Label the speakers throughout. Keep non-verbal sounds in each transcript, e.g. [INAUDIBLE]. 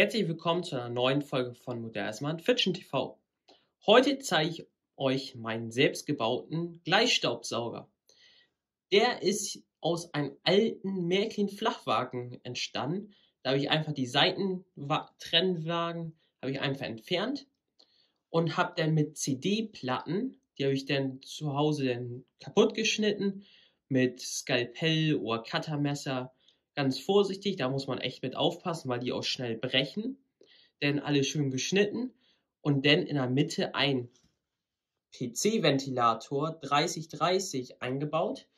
Speaker 1: Herzlich willkommen zu einer neuen Folge von Modersmann Fiction TV. Heute zeige ich euch meinen selbstgebauten Gleichstaubsauger. Der ist aus einem alten Märklin-Flachwagen entstanden. Da habe ich einfach die Seitentrennwagen habe ich einfach entfernt und habe dann mit CD-Platten, die habe ich dann zu Hause dann kaputt geschnitten, mit Skalpell oder Cuttermesser ganz vorsichtig, da muss man echt mit aufpassen, weil die auch schnell brechen. Denn alle schön geschnitten und dann in der Mitte ein PC-Ventilator 3030 eingebaut,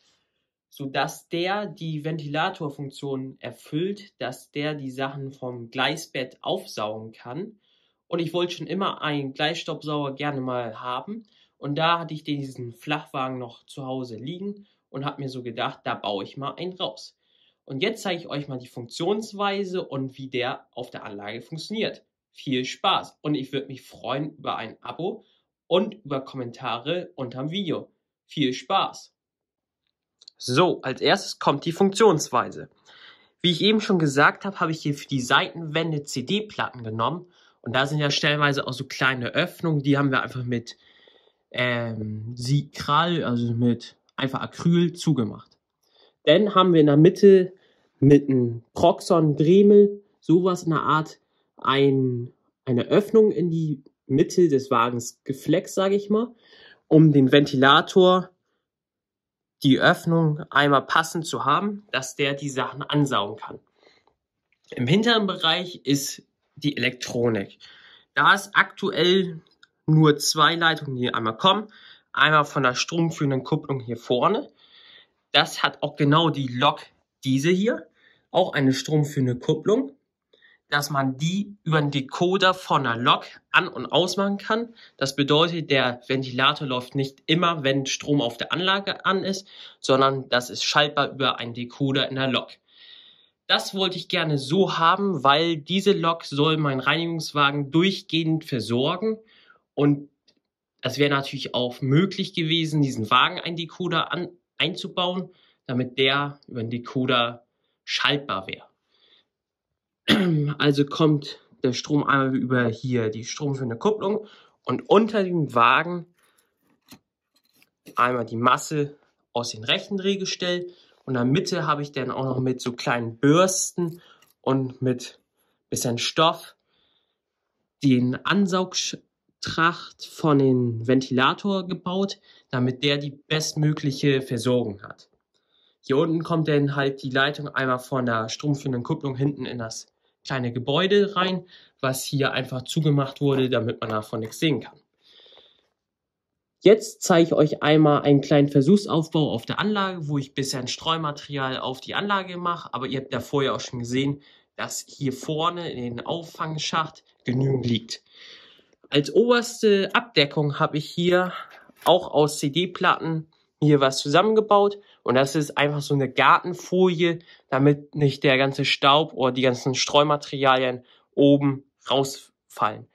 Speaker 1: sodass der die Ventilatorfunktion erfüllt, dass der die Sachen vom Gleisbett aufsaugen kann. Und ich wollte schon immer einen Gleisstaubsauger gerne mal haben. Und da hatte ich diesen Flachwagen noch zu Hause liegen und habe mir so gedacht, da baue ich mal einen raus. Und jetzt zeige ich euch mal die Funktionsweise und wie der auf der Anlage funktioniert. Viel Spaß und ich würde mich freuen über ein Abo und über Kommentare unterm Video. Viel Spaß! So, als erstes kommt die Funktionsweise. Wie ich eben schon gesagt habe, habe ich hier für die Seitenwände CD-Platten genommen und da sind ja stellenweise auch so kleine Öffnungen, die haben wir einfach mit ähm, Sikral, also mit einfach Acryl zugemacht. Dann haben wir in der Mitte mit einem Proxon Dremel, sowas in der Art, ein, eine Öffnung in die Mitte des Wagens geflext, sage ich mal, um den Ventilator die Öffnung einmal passend zu haben, dass der die Sachen ansaugen kann. Im hinteren Bereich ist die Elektronik. Da ist aktuell nur zwei Leitungen, die einmal kommen. Einmal von der stromführenden Kupplung hier vorne das hat auch genau die Lok, diese hier, auch eine stromführende Kupplung, dass man die über den Decoder von der Lok an- und ausmachen kann. Das bedeutet, der Ventilator läuft nicht immer, wenn Strom auf der Anlage an ist, sondern das ist schaltbar über einen Decoder in der Lok. Das wollte ich gerne so haben, weil diese Lok soll mein Reinigungswagen durchgehend versorgen und es wäre natürlich auch möglich gewesen, diesen Wagen ein Decoder an, einzubauen, damit der über den Decoder schaltbar wäre. [CLEARS THROAT] Also kommt der Strom einmal über hier die stromführende Kupplung und unter dem Wagen einmal die Masse aus dem rechten Drehgestell und in der Mitte habe ich dann auch noch mit so kleinen Bürsten und mit bisschen Stoff den Ansaugtracht von den Ventilator gebaut, damit der die bestmögliche Versorgung hat. Hier unten kommt dann halt die Leitung einmal von der stromführenden Kupplung hinten in das kleine Gebäude rein, was hier einfach zugemacht wurde, damit man davon nichts sehen kann. Jetzt zeige ich euch einmal einen kleinen Versuchsaufbau auf der Anlage, wo ich ein bisschen Streumaterial auf die Anlage mache, aber ihr habt ja vorher auch schon gesehen, dass hier vorne in den Auffangschacht genügend liegt. Als oberste Abdeckung habe ich hier auch aus CD-Platten hier was zusammengebaut und das ist einfach so eine Gartenfolie, damit nicht der ganze Staub oder die ganzen Streumaterialien oben rausfallen.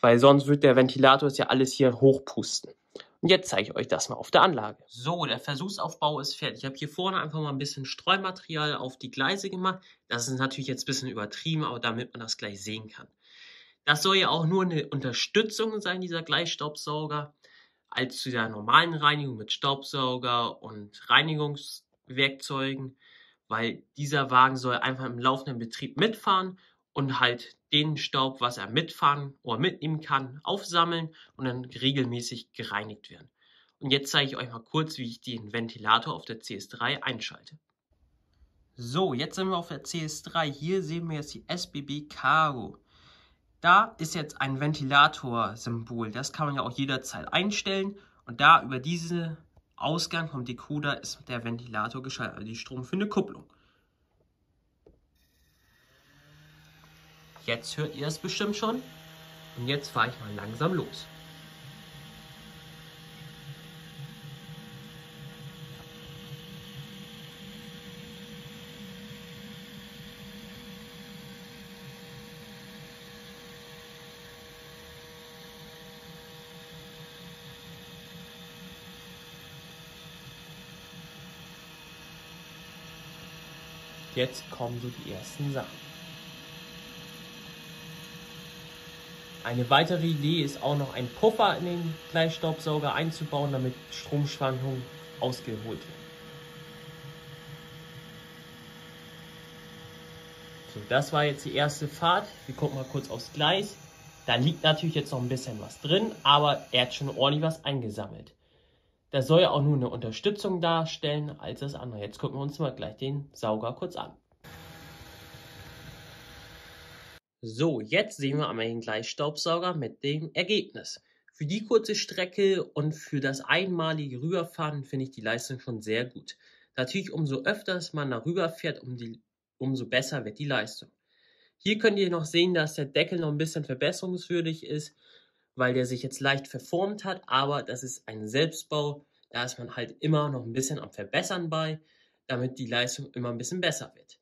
Speaker 1: Weil sonst wird der Ventilator ja alles hier hochpusten. Und jetzt zeige ich euch das mal auf der Anlage. So, der Versuchsaufbau ist fertig. Ich habe hier vorne einfach mal ein bisschen Streumaterial auf die Gleise gemacht. Das ist natürlich jetzt ein bisschen übertrieben, aber damit man das gleich sehen kann. Das soll ja auch nur eine Unterstützung sein, dieser Gleichstaubsauger als zu der normalen Reinigung mit Staubsauger und Reinigungswerkzeugen, weil dieser Wagen soll einfach im laufenden Betrieb mitfahren und halt den Staub, was er mitfahren oder mitnehmen kann, aufsammeln und dann regelmäßig gereinigt werden. Und jetzt zeige ich euch mal kurz, wie ich den Ventilator auf der CS3 einschalte. So, jetzt sind wir auf der CS3. Hier sehen wir jetzt die SBB Cargo. Da ist jetzt ein Ventilator-Symbol. Das kann man ja auch jederzeit einstellen. Und da über diesen Ausgang vom Decoder ist der Ventilator geschaltet, also die Strom für eine Kupplung. Jetzt hört ihr es bestimmt schon. Und jetzt fahre ich mal langsam los. Jetzt kommen so die ersten Sachen. Eine weitere Idee ist auch noch ein Puffer in den Gleisstaubsauger einzubauen, damit Stromschwankungen ausgeholt werden. So, das war jetzt die erste Fahrt. Wir gucken mal kurz aufs Gleis. Da liegt natürlich jetzt noch ein bisschen was drin, aber er hat schon ordentlich was eingesammelt. Das soll ja auch nur eine Unterstützung darstellen als das andere. Jetzt gucken wir uns mal gleich den Sauger kurz an. So, jetzt sehen wir einmal den Gleisstaubsauger mit dem Ergebnis. Für die kurze Strecke und für das einmalige Rüberfahren finde ich die Leistung schon sehr gut. Natürlich, umso öfters man darüber fährt, um die, umso besser wird die Leistung. Hier könnt ihr noch sehen, dass der Deckel noch ein bisschen verbesserungswürdig ist, weil der sich jetzt leicht verformt hat, aber das ist ein Selbstbau. Da ist man halt immer noch ein bisschen am Verbessern bei, damit die Leistung immer ein bisschen besser wird.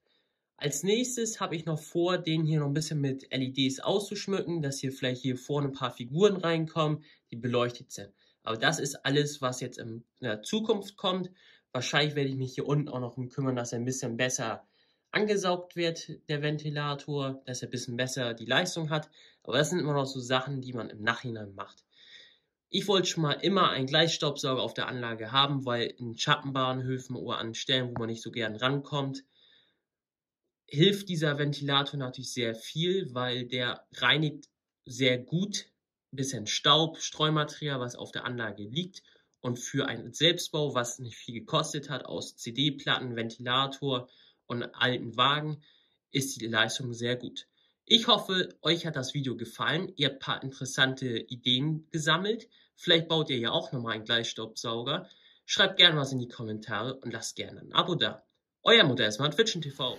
Speaker 1: Als nächstes habe ich noch vor, den hier noch ein bisschen mit LEDs auszuschmücken, dass hier vielleicht hier vorne ein paar Figuren reinkommen, die beleuchtet sind. Aber das ist alles, was jetzt in der Zukunft kommt. Wahrscheinlich werde ich mich hier unten auch noch um kümmern, dass er ein bisschen besser angesaugt wird, der Ventilator, dass er ein bisschen besser die Leistung hat. Aber das sind immer noch so Sachen, die man im Nachhinein macht. Ich wollte schon mal immer einen Gleisstaubsauger auf der Anlage haben, weil in Schattenbahnhöfen oder an Stellen, wo man nicht so gern rankommt, hilft dieser Ventilator natürlich sehr viel, weil der reinigt sehr gut ein bisschen Staub, Streumaterial, was auf der Anlage liegt. Und für einen Selbstbau, was nicht viel gekostet hat, aus CD-Platten, Ventilator und alten Wagen, ist die Leistung sehr gut. Ich hoffe, euch hat das Video gefallen. Ihr habt ein paar interessante Ideen gesammelt. Vielleicht baut ihr ja auch nochmal einen Gleichstaubsauger. Schreibt gerne was in die Kommentare und lasst gerne ein Abo da. Euer Modell ist Fiction TV.